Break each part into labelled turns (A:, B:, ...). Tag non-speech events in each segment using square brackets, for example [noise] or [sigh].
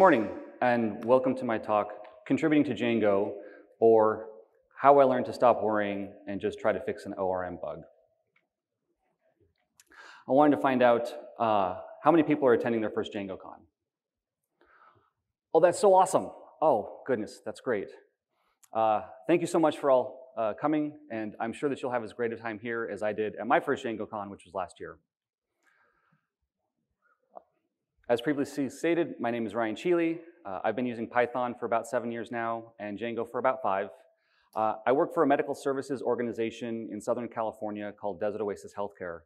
A: Good morning, and welcome to my talk, Contributing to Django, or How I Learned to Stop Worrying and Just Try to Fix an ORM Bug. I wanted to find out uh, how many people are attending their first DjangoCon. Oh, that's so awesome. Oh, goodness, that's great. Uh, thank you so much for all uh, coming, and I'm sure that you'll have as great a time here as I did at my first DjangoCon, which was last year. As previously stated, my name is Ryan Cheley. Uh, I've been using Python for about seven years now and Django for about five. Uh, I work for a medical services organization in Southern California called Desert Oasis Healthcare.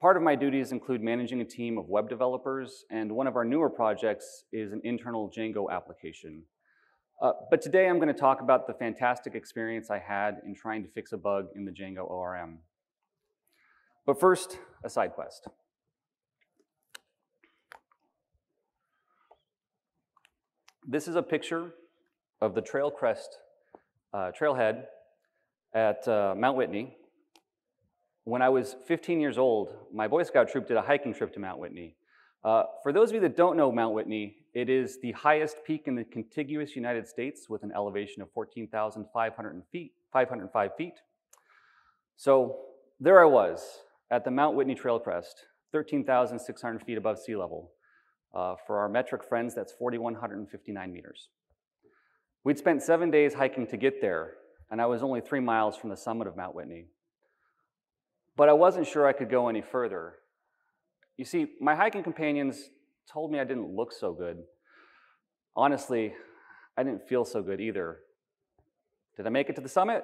A: Part of my duties include managing a team of web developers, and one of our newer projects is an internal Django application. Uh, but today I'm going to talk about the fantastic experience I had in trying to fix a bug in the Django ORM. But first, a side quest. This is a picture of the trail crest, uh, trailhead at uh, Mount Whitney. When I was 15 years old, my Boy Scout troop did a hiking trip to Mount Whitney. Uh, for those of you that don't know Mount Whitney, it is the highest peak in the contiguous United States with an elevation of 14,500 feet, 505 feet. So there I was at the Mount Whitney Trail Crest, 13,600 feet above sea level. Uh, for our metric friends, that's 4,159 meters. We'd spent seven days hiking to get there, and I was only three miles from the summit of Mount Whitney. But I wasn't sure I could go any further. You see, my hiking companions told me I didn't look so good. Honestly, I didn't feel so good either. Did I make it to the summit?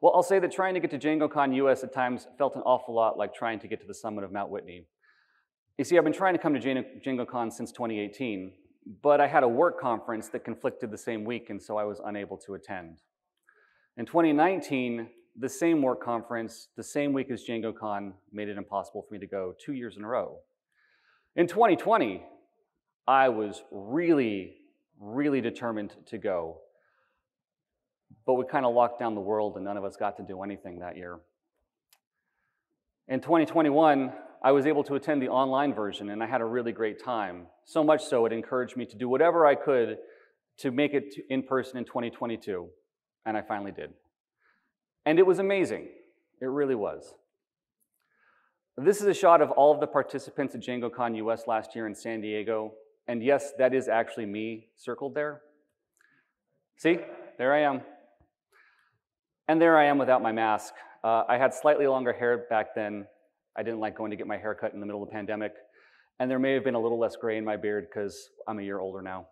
A: Well, I'll say that trying to get to DjangoCon US at times felt an awful lot like trying to get to the summit of Mount Whitney. You see, I've been trying to come to DjangoCon since 2018, but I had a work conference that conflicted the same week, and so I was unable to attend. In 2019, the same work conference, the same week as DjangoCon, made it impossible for me to go two years in a row. In 2020, I was really, really determined to go, but we kind of locked down the world and none of us got to do anything that year. In 2021, I was able to attend the online version and I had a really great time. So much so, it encouraged me to do whatever I could to make it in person in 2022. And I finally did. And it was amazing. It really was. This is a shot of all of the participants at DjangoCon US last year in San Diego. And yes, that is actually me circled there. See, there I am. And there I am without my mask. Uh, I had slightly longer hair back then, I didn't like going to get my hair cut in the middle of the pandemic. And there may have been a little less gray in my beard because I'm a year older now.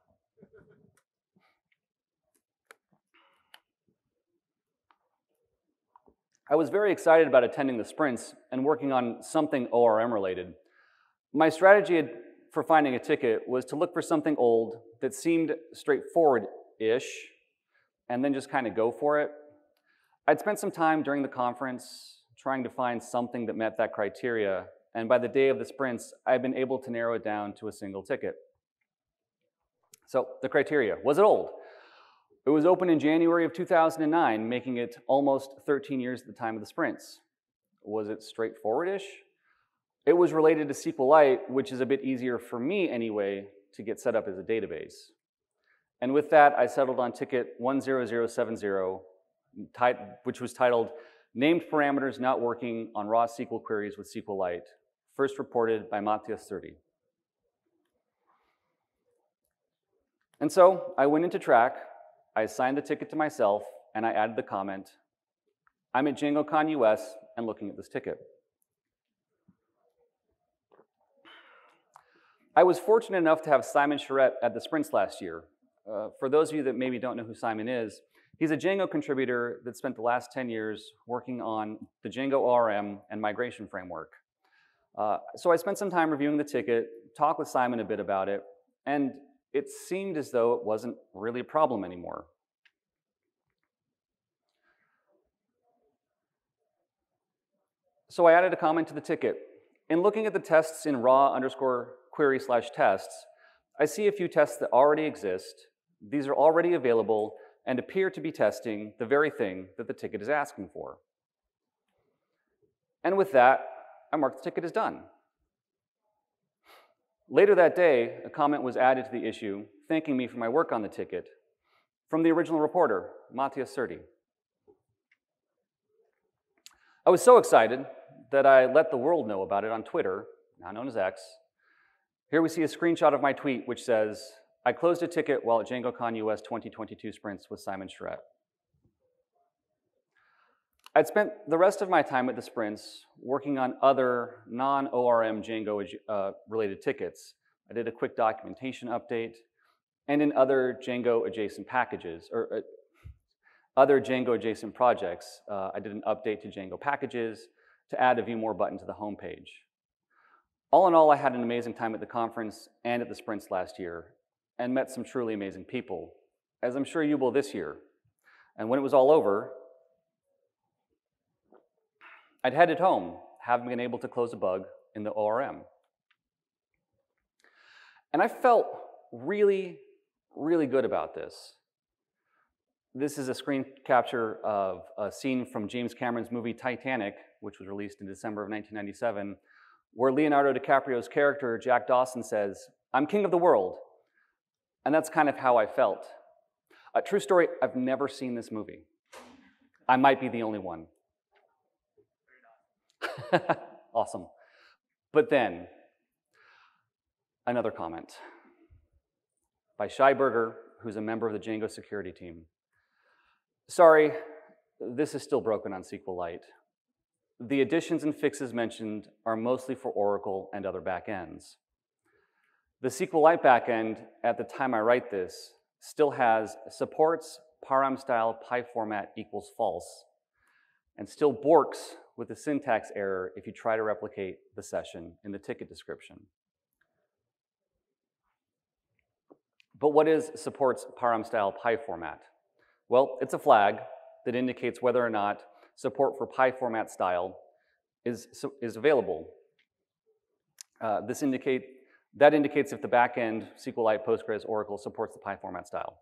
A: I was very excited about attending the sprints and working on something ORM related. My strategy for finding a ticket was to look for something old that seemed straightforward-ish and then just kind of go for it. I'd spent some time during the conference trying to find something that met that criteria. And by the day of the sprints, I've been able to narrow it down to a single ticket. So the criteria, was it old? It was open in January of 2009, making it almost 13 years at the time of the sprints. Was it straightforward-ish? It was related to SQLite, which is a bit easier for me anyway to get set up as a database. And with that, I settled on ticket 10070, which was titled Named parameters not working on raw SQL queries with SQLite, first reported by Matthias Surdi. And so I went into Trac, I assigned the ticket to myself, and I added the comment, I'm at DjangoCon US and looking at this ticket. I was fortunate enough to have Simon Charette at the sprints last year. Uh, for those of you that maybe don't know who Simon is, He's a Django contributor that spent the last 10 years working on the Django ORM and migration framework. Uh, so I spent some time reviewing the ticket, talked with Simon a bit about it, and it seemed as though it wasn't really a problem anymore. So I added a comment to the ticket. In looking at the tests in raw underscore query slash tests, I see a few tests that already exist. These are already available and appear to be testing the very thing that the ticket is asking for. And with that, I mark the ticket as done. Later that day, a comment was added to the issue thanking me for my work on the ticket from the original reporter, Matthias Surdi. I was so excited that I let the world know about it on Twitter, now known as X. Here we see a screenshot of my tweet which says, I closed a ticket while at DjangoCon US 2022 sprints with Simon Charette. I'd spent the rest of my time at the sprints working on other non-ORM Django uh, related tickets. I did a quick documentation update, and in other Django adjacent packages, or uh, other Django adjacent projects, uh, I did an update to Django packages to add a view more button to the home page. All in all, I had an amazing time at the conference and at the sprints last year, and met some truly amazing people, as I'm sure you will this year. And when it was all over, I'd headed home, having been able to close a bug in the ORM. And I felt really, really good about this. This is a screen capture of a scene from James Cameron's movie Titanic, which was released in December of 1997, where Leonardo DiCaprio's character, Jack Dawson, says, I'm king of the world. And that's kind of how I felt. A true story, I've never seen this movie. I might be the only one. [laughs] awesome. But then, another comment by Shai Berger, who's a member of the Django security team. Sorry, this is still broken on SQLite. The additions and fixes mentioned are mostly for Oracle and other backends. The SQLite backend, at the time I write this, still has supports param style PyFormat equals false, and still borks with a syntax error if you try to replicate the session in the ticket description. But what is supports param style PyFormat? Well, it's a flag that indicates whether or not support for PyFormat style is, is available. Uh, this indicate, that indicates if the backend SQLite, Postgres, Oracle supports the PyFormat style,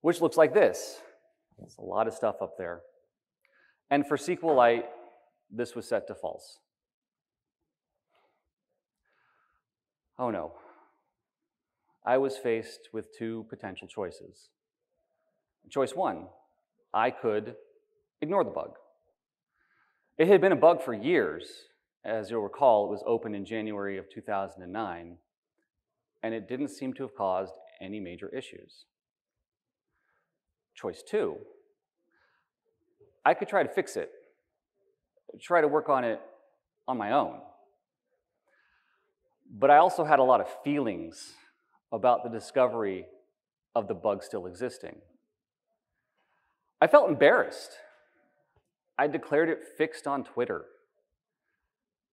A: which looks like this. There's a lot of stuff up there. And for SQLite, this was set to false. Oh no. I was faced with two potential choices. Choice one, I could ignore the bug. It had been a bug for years. As you'll recall, it was opened in January of 2009, and it didn't seem to have caused any major issues. Choice two, I could try to fix it try to work on it on my own. But I also had a lot of feelings about the discovery of the bug still existing. I felt embarrassed. I declared it fixed on Twitter.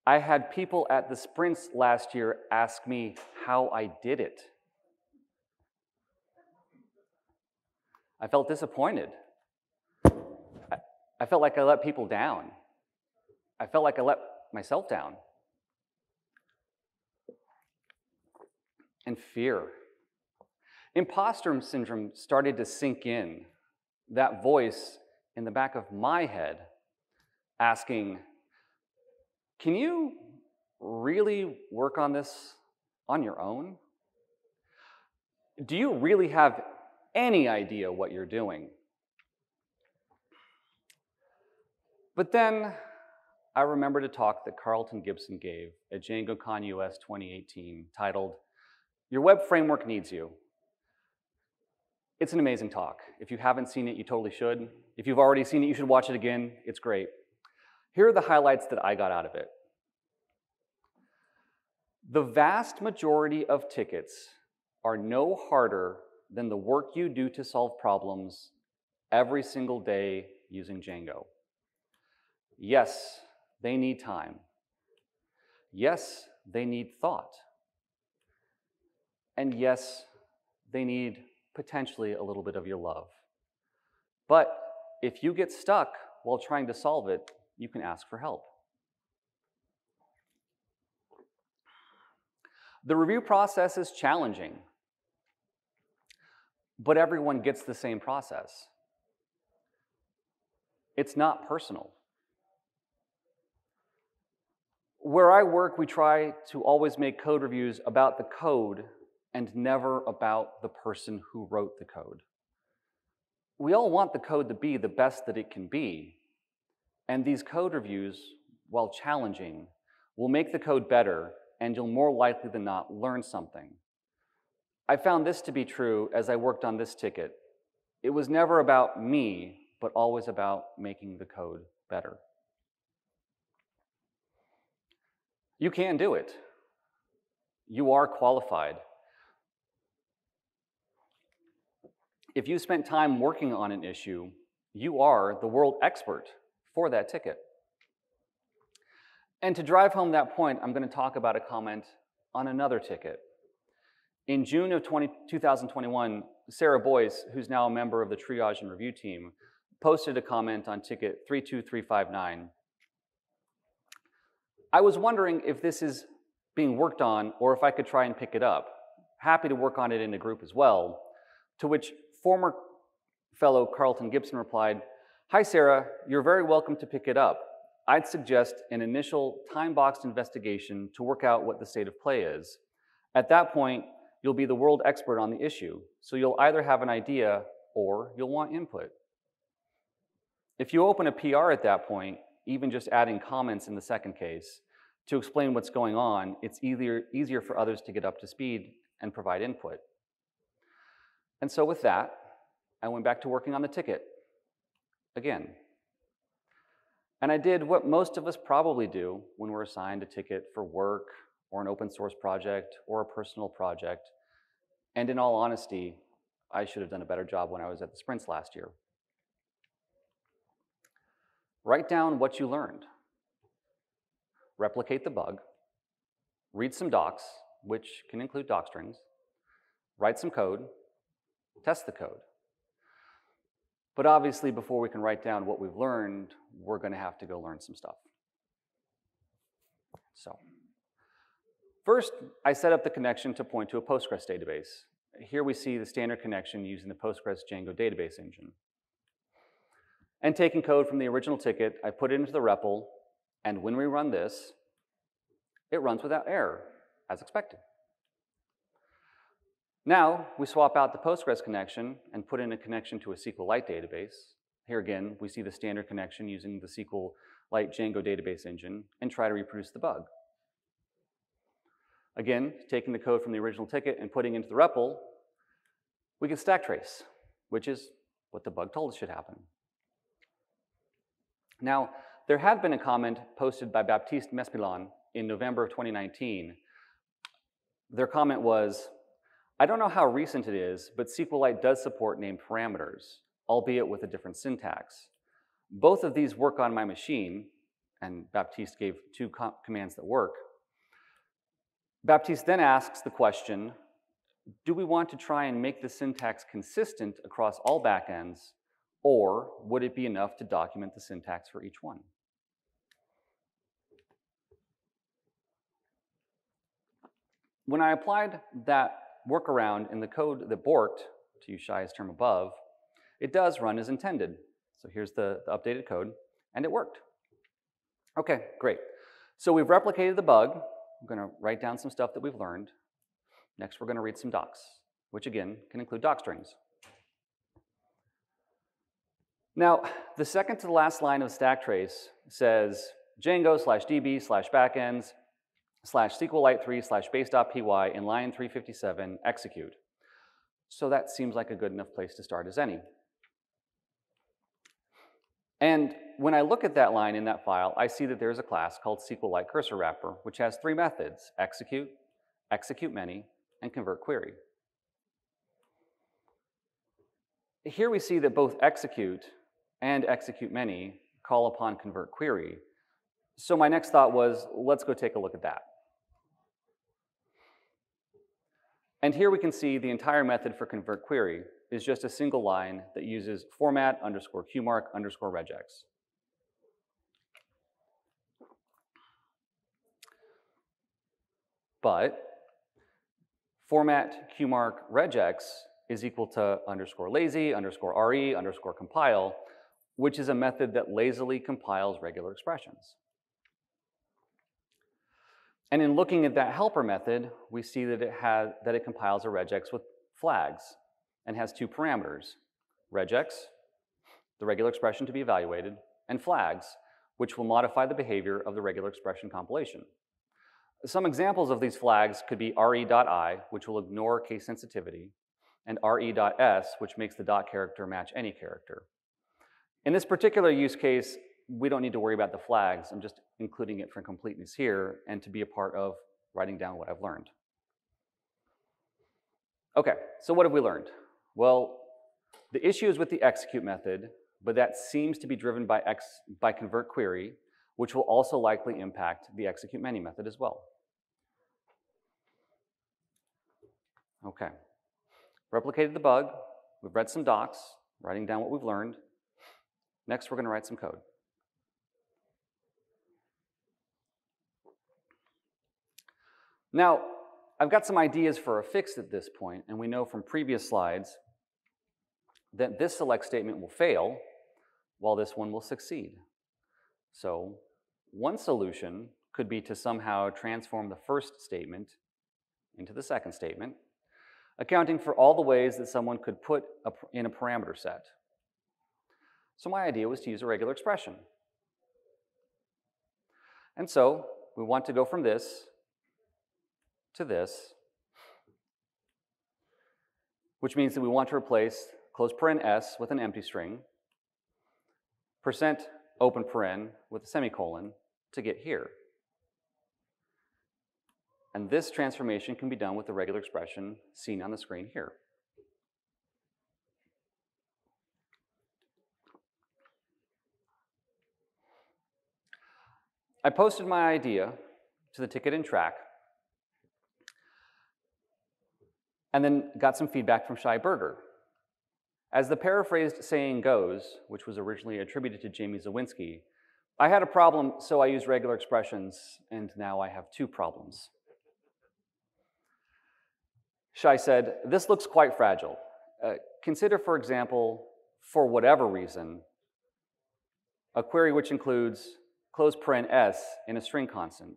A: I had people at the sprints last year ask me how I did it. I felt disappointed. I, felt like I let people down. I felt like I let myself down. And fear. Imposter syndrome started to sink in. That voice in the back of my head asking, Can you really work on this on your own? Do you really have any idea what you're doing? But then I remembered a talk that Carlton Gibson gave at DjangoCon US 2018 titled, Your Web Framework Needs You. It's an amazing talk. If you haven't seen it, you totally should. If you've already seen it, you should watch it again. It's great. Here are the highlights that I got out of it. The vast majority of tickets are no harder than the work you do to solve problems every single day using Django. Yes, they need time. Yes, they need thought. And yes, they need potentially a little bit of your love. But if you get stuck while trying to solve it, you can ask for help. The review process is challenging, but everyone gets the same process. It's not personal. Where I work, we try to always make code reviews about the code and never about the person who wrote the code. We all want the code to be the best that it can be, and these code reviews, while challenging, will make the code better and you'll more likely than not learn something. I found this to be true as I worked on this ticket. It was never about me, but always about making the code better. You can do it. You are qualified. If you spent time working on an issue, you are the world expert for that ticket. And to drive home that point, I'm going to talk about a comment on another ticket. In June of 20, 2021, Sarah Boyce, who's now a member of the triage and review team, posted a comment on ticket 32359. I was wondering if this is being worked on or if I could try and pick it up. Happy to work on it in a group as well. To which former fellow Carlton Gibson replied, Hi, Sarah, you're very welcome to pick it up. I'd suggest an initial time-boxed investigation to work out what the state of play is. At that point, you'll be the world expert on the issue, so you'll either have an idea or you'll want input. If you open a PR at that point, even just adding comments in the second case, to explain what's going on, it's easier, easier for others to get up to speed and provide input. And so with that, I went back to working on the ticket again. And I did what most of us probably do when we're assigned a ticket for work or an open source project or a personal project. And in all honesty, I should have done a better job when I was at the sprints last year. Write down what you learned. Replicate the bug. Read some docs, which can include doc strings. Write some code. Test the code. But obviously, before we can write down what we've learned, we're going to have to go learn some stuff. So, first, I set up the connection to point to a Postgres database. Here we see the standard connection using the Postgres Django database engine. And taking code from the original ticket, I put it into the REPL, and when we run this, it runs without error, as expected. Now, we swap out the Postgres connection and put in a connection to a SQLite database. Here again, we see the standard connection using the SQLite Django database engine and try to reproduce the bug. Again, taking the code from the original ticket and putting into the REPL, we get stack trace, which is what the bug told us should happen. Now, there had been a comment posted by Baptiste Mispelon in November of 2019. Their comment was, I don't know how recent it is, but SQLite does support named parameters, albeit with a different syntax. Both of these work on my machine, and Baptiste gave two com commands that work. Baptiste then asks the question, do we want to try and make the syntax consistent across all backends, or would it be enough to document the syntax for each one? When I applied that workaround in the code that borked, to use Shai's term above, it does run as intended. So here's the, the updated code, and it worked. Okay, great. So we've replicated the bug. I'm going to write down some stuff that we've learned. Next, we're going to read some docs, which again can include doc strings. Now, the second to the last line of stack trace says Django slash DB slash backends slash SQLite3 slash base.py in line 357 execute. So that seems like a good enough place to start as any. And when I look at that line in that file, I see that there's a class called SQLite cursor wrapper, which has three methods, execute, execute many, and convert query. Here we see that both execute and execute many call upon convert query. So my next thought was, let's go take a look at that. And here we can see the entire method for convert query is just a single line that uses format underscore qmark underscore regex. But format qmark regex is equal to underscore lazy underscore re underscore compile, which is a method that lazily compiles regular expressions. And in looking at that helper method, we see that it, has, that it compiles a regex with flags and has two parameters, regex, the regular expression to be evaluated, and flags, which will modify the behavior of the regular expression compilation. Some examples of these flags could be re.i, which will ignore case sensitivity, and re.s, which makes the dot character match any character. In this particular use case, we don't need to worry about the flags. I'm just including it for completeness here and to be a part of writing down what I've learned. Okay, so what have we learned? Well, the issue is with the execute method, but that seems to be driven by, ex, by convert query, which will also likely impact the execute many method as well. Okay, replicated the bug, we've read some docs, writing down what we've learned. Next, we're gonna write some code. Now, I've got some ideas for a fix at this point, and we know from previous slides that this select statement will fail while this one will succeed. So one solution could be to somehow transform the first statement into the second statement, accounting for all the ways that someone could put a, in a parameter set. So my idea was to use a regular expression. And so we want to go from this to this, which means that we want to replace close paren s with an empty string, percent open paren with a semicolon to get here. And this transformation can be done with the regular expression seen on the screen here. I posted my idea to the ticket and Trac and then got some feedback from Shai Berger. As the paraphrased saying goes, which was originally attributed to Jamie Zawinski, I had a problem, so I used regular expressions, and now I have two problems. Shai said, This looks quite fragile. Uh, consider, for example, for whatever reason, a query which includes close paren s in a string constant.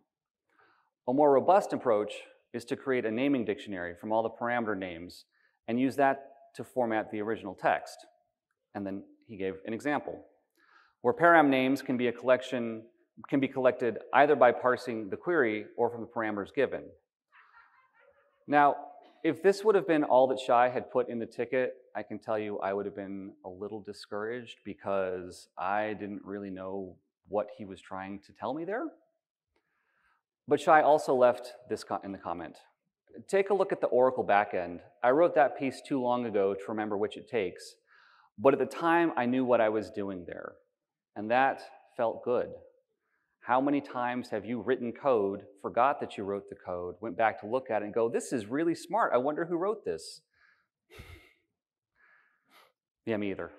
A: A more robust approach is to create a naming dictionary from all the parameter names and use that to format the original text. And then he gave an example where param names can be a collection can be collected either by parsing the query or from the parameters given. Now, if this would have been all that Shai had put in the ticket, I can tell you I would have been a little discouraged because I didn't really know what he was trying to tell me there. But Shai also left this in the comment. Take a look at the Oracle backend. I wrote that piece too long ago to remember which it takes, but at the time I knew what I was doing there, and that felt good. How many times have you written code, forgot that you wrote the code, went back to look at it and go, this is really smart, I wonder who wrote this? [laughs] yeah, me either.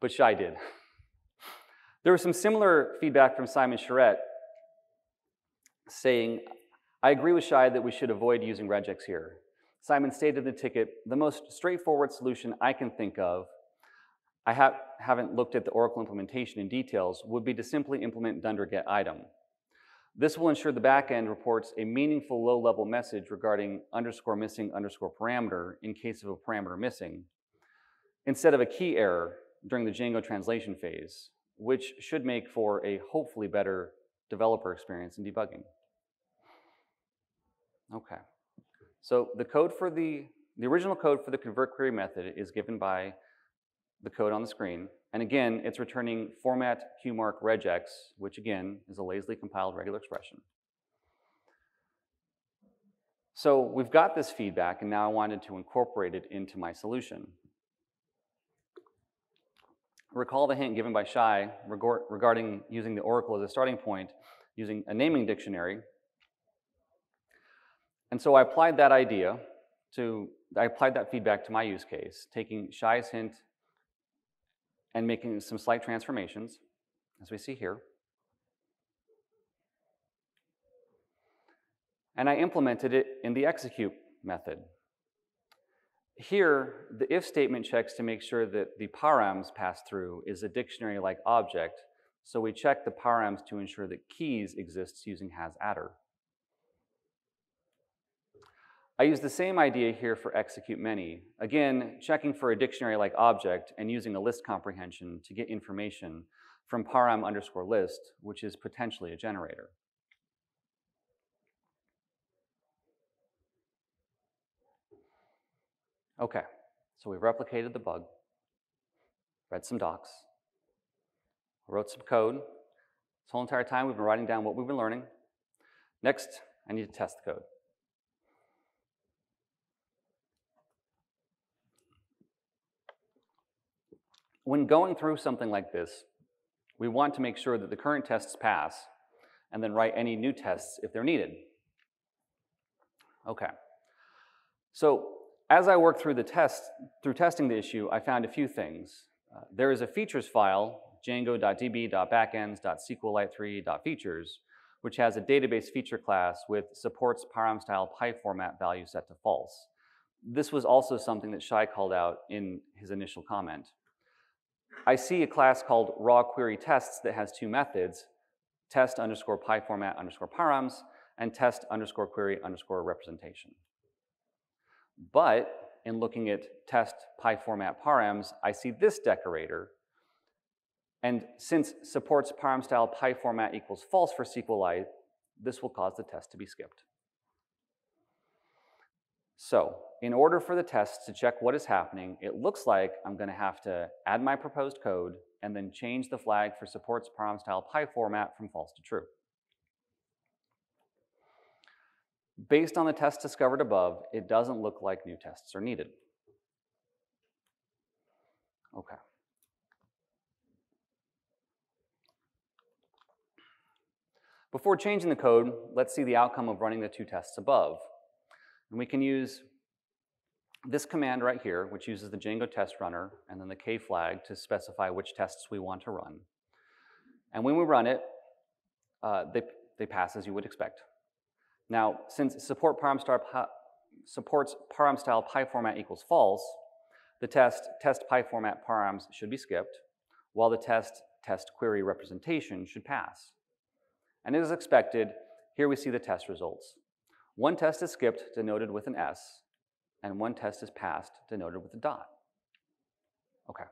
A: but Shai did. There was some similar feedback from Simon Charette saying, I agree with Shai that we should avoid using regex here. Simon stated in the ticket, the most straightforward solution I can think of, I ha haven't looked at the Oracle implementation in details, would be to simply implement dunder get item. This will ensure the backend reports a meaningful low-level message regarding underscore missing underscore parameter in case of a parameter missing, instead of a key error during the Django translation phase, which should make for a hopefully better developer experience in debugging. Okay. So the code for the, the original code for the convert query method is given by the code on the screen. And again, it's returning format qmark regex, which again is a lazily compiled regular expression. So we've got this feedback, and now I wanted to incorporate it into my solution. Recall the hint given by Shai regarding using the Oracle as a starting point, using a naming dictionary and so I applied that idea to, I applied that feedback to my use case, taking Shai's hint and making some slight transformations, as we see here. And I implemented it in the execute method. Here, the if statement checks to make sure that the params pass through is a dictionary-like object, So we check the params to ensure that keys exists using hasattr. I use the same idea here for execute many. Again, checking for a dictionary-like object and using a list comprehension to get information from param underscore list, which is potentially a generator. Okay, so we replicated the bug, read some docs, wrote some code. This whole entire time we've been writing down what we've been learning. Next, I need to test the code. When going through something like this, we want to make sure that the current tests pass and then write any new tests if they're needed. Okay. So as I worked through the test, through testing the issue, I found a few things. Uh, there is a features file, django.db.backends.sqlite3.features, which has a database feature class with supports param style PyFormat value set to false. This was also something that Shai called out in his initial comment. I see a class called raw query tests that has two methods, test underscore PyFormat underscore params and test underscore query underscore representation. But in looking at test PyFormat params, I see this decorator. And since supports param style PyFormat equals false for SQLite, this will cause the test to be skipped. So in order for the test to check what is happening, it looks like I'm going to have to add my proposed code and then change the flag for supports param style PyFormat from false to true. Based on the tests discovered above, it doesn't look like new tests are needed. Okay. Before changing the code, let's see the outcome of running the two tests above. And we can use this command right here, which uses the Django test runner and then the K flag to specify which tests we want to run. And when we run it, uh, they, they pass as you would expect. Now, since support param star supports param style PyFormat equals false, the test test PyFormat params should be skipped, while the test test query representation should pass. And as expected, here we see the test results. One test is skipped, denoted with an S, and one test is passed, denoted with a dot. Okay.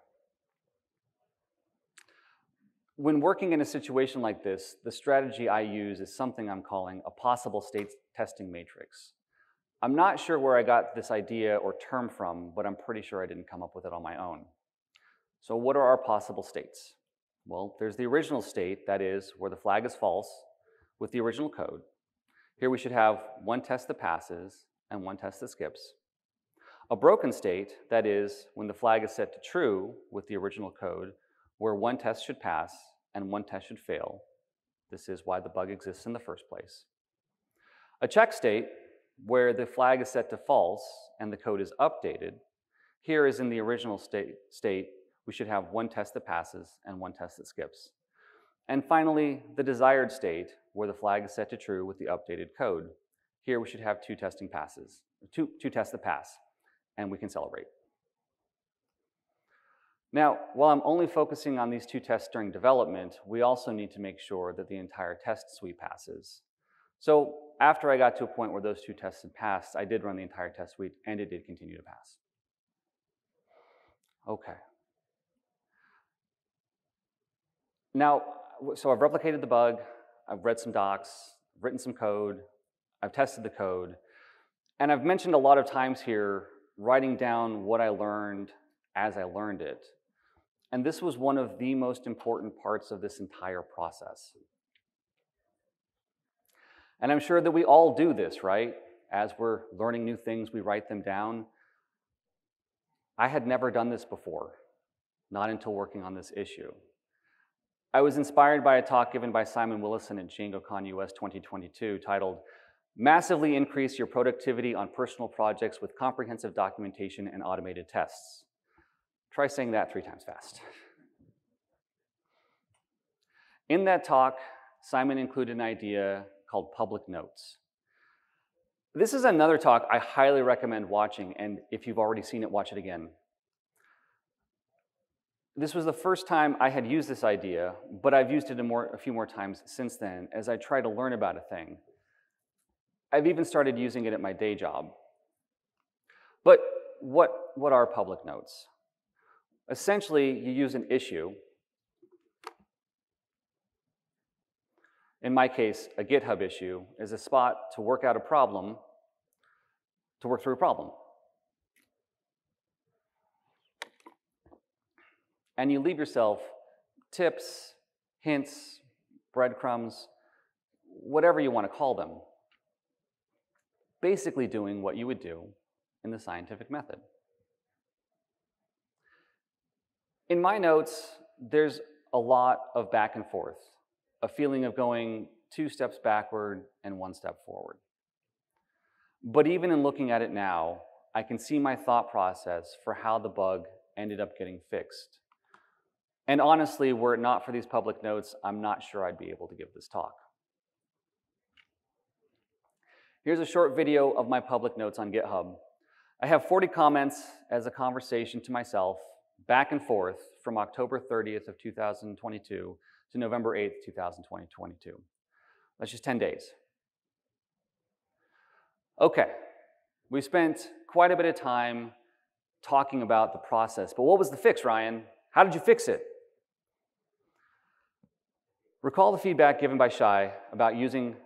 A: When working in a situation like this, the strategy I use is something I'm calling a possible state testing matrix. I'm not sure where I got this idea or term from, but I'm pretty sure I didn't come up with it on my own. So what are our possible states? Well, there's the original state, that is, where the flag is false with the original code. Here we should have one test that passes and one test that skips. A broken state, that is, when the flag is set to true with the original code, where one test should pass and one test should fail. This is why the bug exists in the first place. A check state, where the flag is set to false and the code is updated. Here is in the original state, state we should have one test that passes and one test that skips. And finally, the desired state, where the flag is set to true with the updated code. Here we should have two testing passes, two, two tests that pass, and we can celebrate. Now, while I'm only focusing on these two tests during development, we also need to make sure that the entire test suite passes. So after I got to a point where those two tests had passed, I did run the entire test suite, and it did continue to pass. Okay. Now, so I've replicated the bug, I've read some docs, written some code, I've tested the code, and I've mentioned a lot of times here writing down what I learned as I learned it. And this was one of the most important parts of this entire process. And I'm sure that we all do this, right? As we're learning new things, we write them down. I had never done this before, not until working on this issue. I was inspired by a talk given by Simon Willison at DjangoCon US 2022 titled Massively Increase Your Productivity on Personal Projects with Comprehensive Documentation and Automated Tests. Try saying that three times fast. In that talk, Simon included an idea called public notes. This is another talk I highly recommend watching, and if you've already seen it, watch it again. This was the first time I had used this idea, but I've used it a, more, a few more times since then as I try to learn about a thing. I've even started using it at my day job. But what, what are public notes? Essentially, you use an issue, in my case, a GitHub issue, as a spot to work out a problem, to work through a problem. And you leave yourself tips, hints, breadcrumbs, whatever you want to call them. Basically, doing what you would do in the scientific method. In my notes, there's a lot of back and forth, a feeling of going two steps backward and one step forward. But even in looking at it now, I can see my thought process for how the bug ended up getting fixed and honestly, were it not for these public notes, I'm not sure I'd be able to give this talk. Here's a short video of my public notes on GitHub. I have 40 comments as a conversation to myself, back and forth, from October 30th of 2022 to November 8th, 2022. That's just 10 days. Okay, we spent quite a bit of time talking about the process, but what was the fix, Ryan? How did you fix it? Recall the feedback given by Shai about using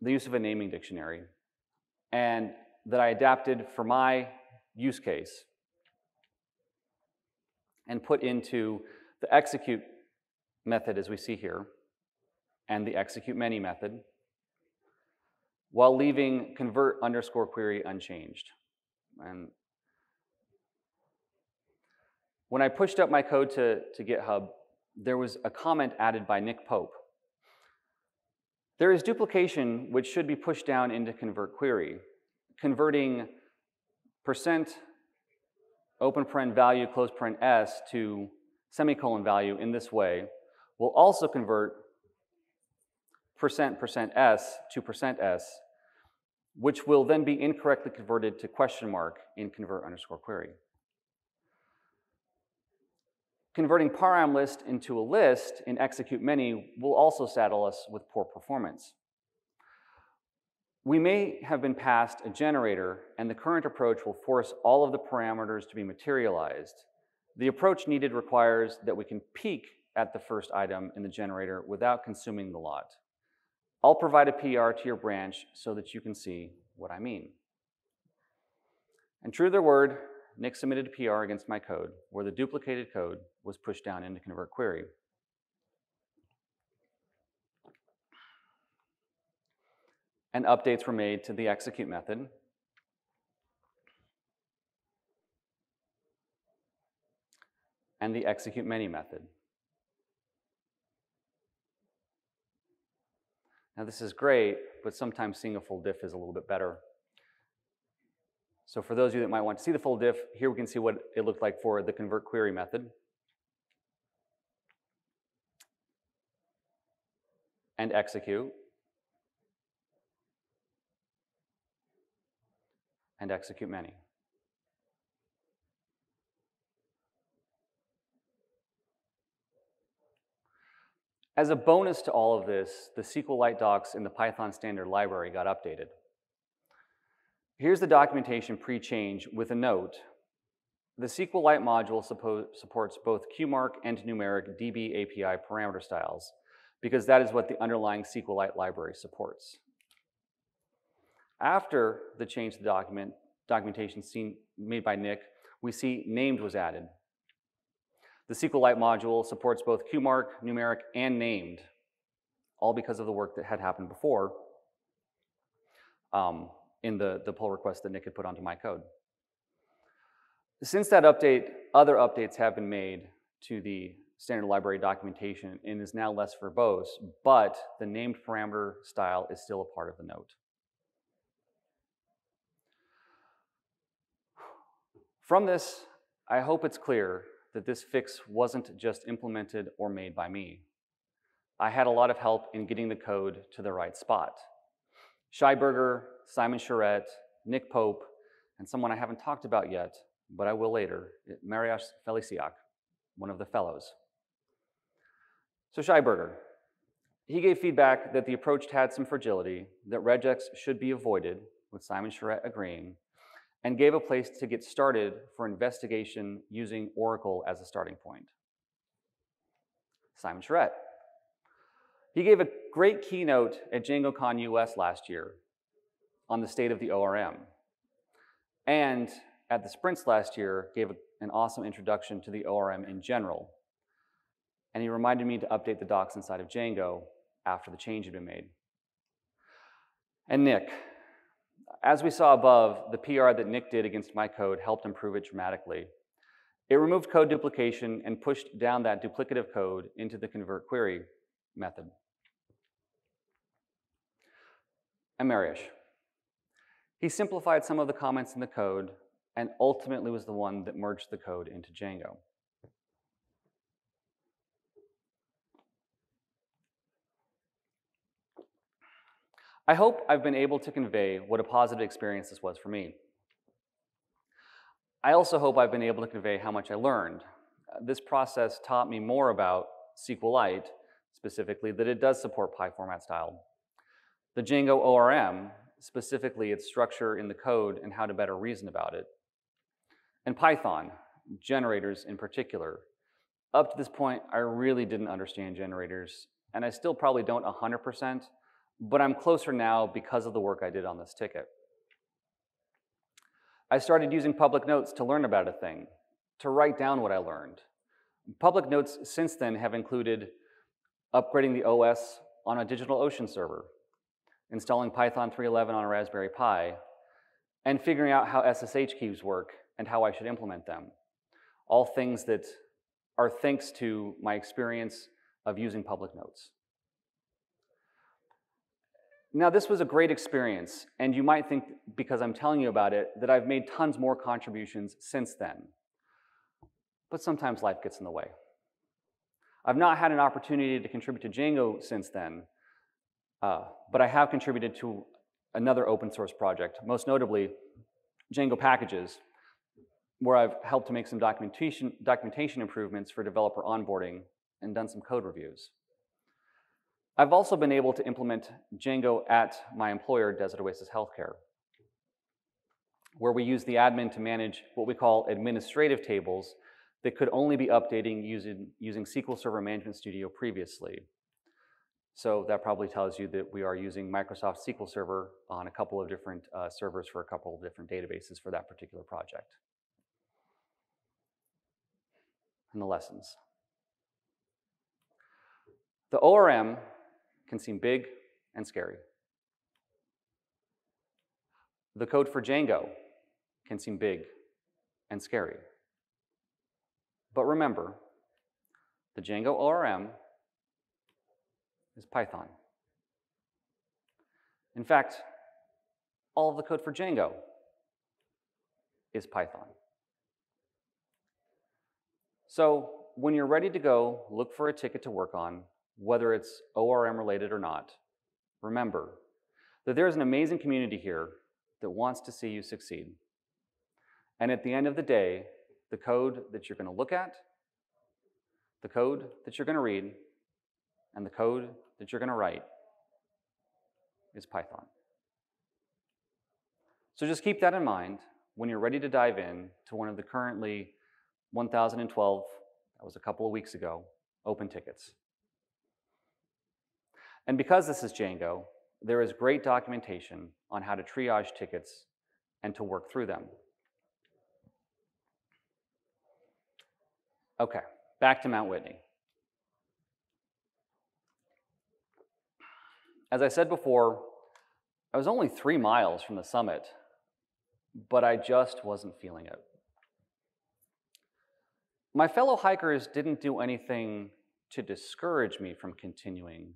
A: the use of a naming dictionary and that I adapted for my use case and put into the execute method as we see here and the execute many method while leaving convert underscore query unchanged. And when I pushed up my code to, to GitHub, there was a comment added by Nick Pope. There is duplication which should be pushed down into convert query, converting percent open paren value close paren s to semicolon value in this way will also convert percent percent s to percent s, which will then be incorrectly converted to question mark in convert underscore query. Converting param list into a list in execute many will also saddle us with poor performance. We may have been passed a generator, and the current approach will force all of the parameters to be materialized. The approach needed requires that we can peek at the first item in the generator without consuming the lot. I'll provide a PR to your branch so that you can see what I mean. And true to their word, Nick submitted a PR against my code where the duplicated code was pushed down into convert query. And updates were made to the execute method. And the execute many method. Now this is great, but sometimes seeing a full diff is a little bit better. So for those of you that might want to see the full diff, here we can see what it looked like for the convert query method. And execute. And execute many. As a bonus to all of this, the SQLite docs in the Python standard library got updated. Here's the documentation pre-change with a note. The SQLite module supports both QMark and numeric DB API parameter styles because that is what the underlying SQLite library supports. After the change to the document, documentation seen, made by Nick, we see named was added. The SQLite module supports both QMark, numeric, and named, all because of the work that had happened before. Um, in the, the pull request that Nick had put onto my code. Since that update, other updates have been made to the standard library documentation and is now less verbose, but the named parameter style is still a part of the note. From this, I hope it's clear that this fix wasn't just implemented or made by me. I had a lot of help in getting the code to the right spot. Shai Berger, Simon Charette, Nick Pope, and someone I haven't talked about yet, but I will later, Mariusz Felisiak. one of the fellows. So Shai Berger, he gave feedback that the approach had some fragility, that regex should be avoided, with Simon Charette agreeing, and gave a place to get started for investigation using Oracle as a starting point. Simon Charette. He gave a great keynote at DjangoCon US last year on the state of the ORM. And at the sprints last year, gave an awesome introduction to the ORM in general. And he reminded me to update the docs inside of Django after the change had been made. And Nick, as we saw above, the PR that Nick did against my code helped improve it dramatically. It removed code duplication and pushed down that duplicative code into the convert query method. And Mariusz. He simplified some of the comments in the code and ultimately was the one that merged the code into Django. I hope I've been able to convey what a positive experience this was for me. I also hope I've been able to convey how much I learned. Uh, this process taught me more about SQLite, specifically that it does support PyFormat style. The Django ORM, specifically its structure in the code and how to better reason about it. And Python, generators in particular. Up to this point, I really didn't understand generators, and I still probably don't 100%, but I'm closer now because of the work I did on this ticket. I started using public notes to learn about a thing, to write down what I learned. Public notes since then have included upgrading the OS on a DigitalOcean server, installing Python 3.11 on a Raspberry Pi, and figuring out how SSH keys work and how I should implement them. All things that are thanks to my experience of using public notes. Now, this was a great experience, and you might think, because I'm telling you about it, that I've made tons more contributions since then. But sometimes life gets in the way. I've not had an opportunity to contribute to Django since then, uh, but I have contributed to another open source project, most notably Django packages, where I've helped to make some documentation, documentation improvements for developer onboarding and done some code reviews. I've also been able to implement Django at my employer, Desert Oasis Healthcare, where we use the admin to manage what we call administrative tables that could only be updating using, using SQL Server Management Studio previously. So that probably tells you that we are using Microsoft SQL Server on a couple of different uh, servers for a couple of different databases for that particular project. And the lessons. The ORM can seem big and scary. The code for Django can seem big and scary. But remember, the Django ORM is Python. In fact, all of the code for Django is Python. So when you're ready to go, look for a ticket to work on whether it's ORM related or not, remember that there's an amazing community here that wants to see you succeed. And at the end of the day, the code that you're going to look at, the code that you're going to read, and the code that you're going to write is Python. So just keep that in mind when you're ready to dive in to one of the currently 1012, that was a couple of weeks ago, open tickets. And because this is Django, there is great documentation on how to triage tickets and to work through them. Okay, back to Mount Whitney. As I said before, I was only three miles from the summit, but I just wasn't feeling it. My fellow hikers didn't do anything to discourage me from continuing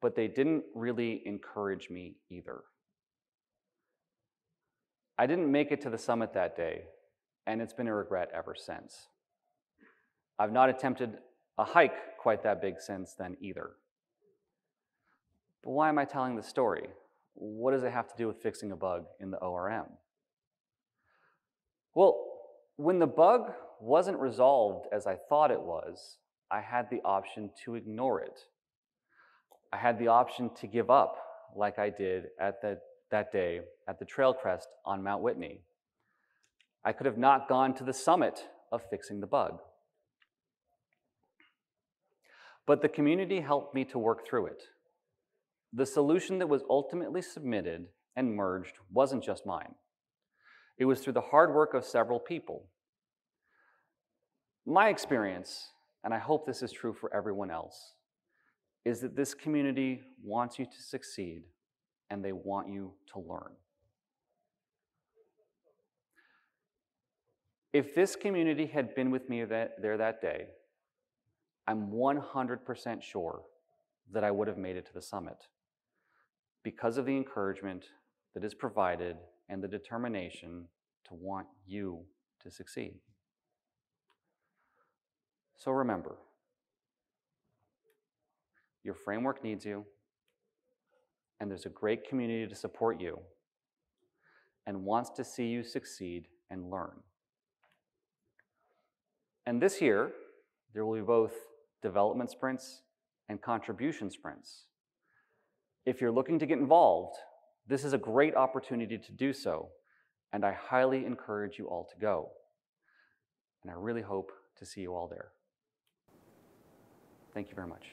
A: but they didn't really encourage me either. I didn't make it to the summit that day, and it's been a regret ever since. I've not attempted a hike quite that big since then either. But why am I telling this story? What does it have to do with fixing a bug in the ORM? Well, when the bug wasn't resolved as I thought it was, I had the option to ignore it. I had the option to give up, like I did at the, that day at the trail crest on Mount Whitney. I could have not gone to the summit of fixing the bug. But the community helped me to work through it. The solution that was ultimately submitted and merged wasn't just mine. It was through the hard work of several people. My experience, and I hope this is true for everyone else, is that this community wants you to succeed and they want you to learn. If this community had been with me that, there that day, I'm 100% sure that I would have made it to the summit because of the encouragement that is provided and the determination to want you to succeed. So remember, your framework needs you, and there's a great community to support you and wants to see you succeed and learn. And this year, there will be both development sprints and contribution sprints. If you're looking to get involved, this is a great opportunity to do so, and I highly encourage you all to go. And I really hope to see you all there. Thank you very much.